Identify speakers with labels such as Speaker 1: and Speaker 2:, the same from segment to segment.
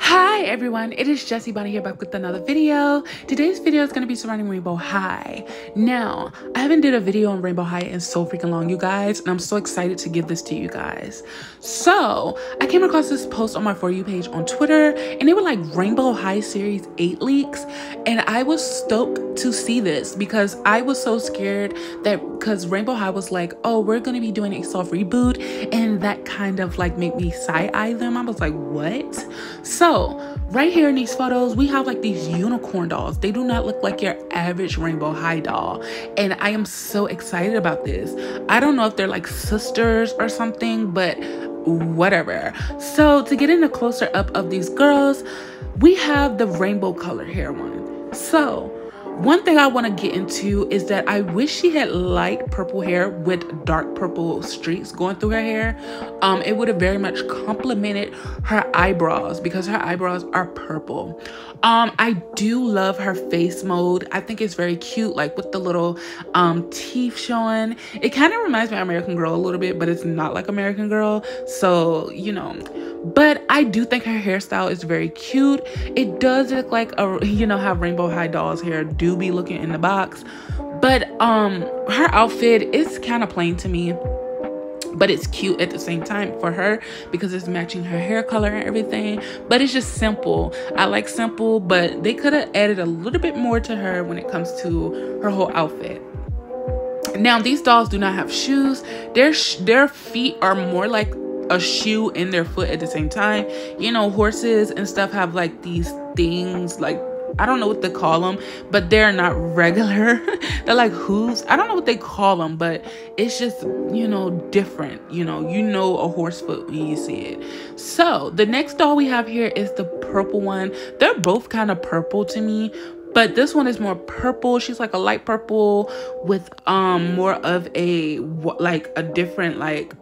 Speaker 1: Hi everyone, it is Jesy Bonnie here back with another video. Today's video is going to be surrounding Rainbow High. Now, I haven't did a video on Rainbow High in so freaking long, you guys, and I'm so excited to give this to you guys. So, I came across this post on my For You page on Twitter, and they were like Rainbow High Series 8 leaks, and I was stoked to see this because I was so scared that because Rainbow High was like, oh, we're going to be doing a soft reboot, and that kind of like made me side-eye them. I was like, what? So, so right here in these photos, we have like these unicorn dolls. They do not look like your average Rainbow High doll. And I am so excited about this. I don't know if they're like sisters or something, but whatever. So to get in a closer up of these girls, we have the rainbow color hair one. So one thing I want to get into is that I wish she had light purple hair with dark purple streaks going through her hair. Um, it would have very much complemented her eyebrows because her eyebrows are purple. Um, I do love her face mode. I think it's very cute, like with the little um, teeth showing. It kind of reminds me of American Girl a little bit, but it's not like American Girl. So, you know, but I do think her hairstyle is very cute. It does look like a you know how Rainbow High Dolls hair do be looking in the box. But um her outfit is kind of plain to me. But it's cute at the same time for her because it's matching her hair color and everything. But it's just simple. I like simple, but they could have added a little bit more to her when it comes to her whole outfit. Now, these dolls do not have shoes. Their their feet are more like a shoe in their foot at the same time. You know, horses and stuff have like these things like I don't know what they call them, but they're not regular. they're like hooves. I don't know what they call them, but it's just, you know, different. You know, you know a horse foot when you see it. So the next doll we have here is the purple one. They're both kind of purple to me, but this one is more purple she's like a light purple with um more of a like a different like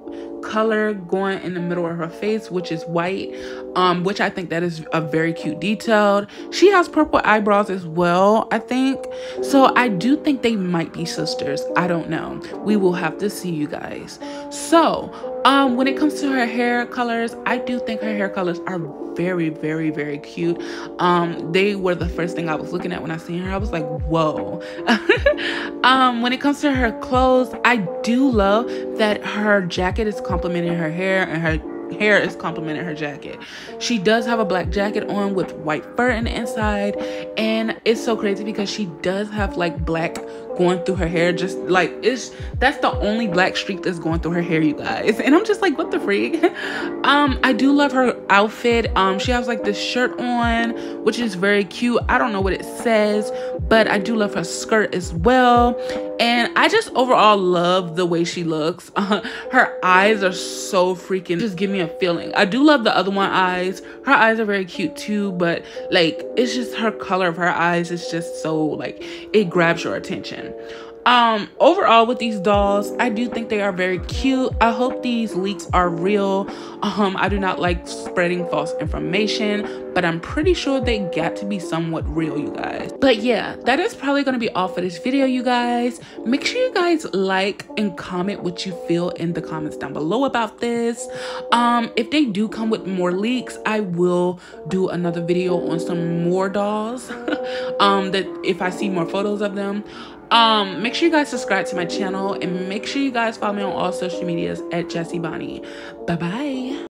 Speaker 1: color going in the middle of her face which is white um which i think that is a very cute detailed she has purple eyebrows as well i think. So i do think they might be sisters. I don't know. We will have to see you guys. So um when it comes to her hair colors i do think her hair colors are very very very cute um they were the first thing i was looking at when i seen her i was like whoa um when it comes to her clothes i do love that her jacket is complementing her hair and her hair is complementing her jacket. She does have a black jacket on with white fur in the inside. And it's so crazy because she does have like black going through her hair. Just like it's that's the only black streak that's going through her hair, you guys. And I'm just like, what the freak? um, I do love her outfit. Um, she has like this shirt on, which is very cute. I don't know what it says, but I do love her skirt as well. And I just overall love the way she looks. Uh, her eyes are so freaking just give me a feeling. I do love the other one eyes. Her eyes are very cute too, but like it's just her color of her eyes is just so like it grabs your attention um overall with these dolls i do think they are very cute. I hope these leaks are real. Um i do not like spreading false information but i'm pretty sure they got to be somewhat real you guys. But yeah that is probably going to be all for this video you guys. Make sure you guys like and comment what you feel in the comments down below about this. Um if they do come with more leaks i will do another video on some more dolls um that if i see more photos of them um, make sure you guys subscribe to my channel and make sure you guys follow me on all social medias at Jesy Bonnie. Bye bye.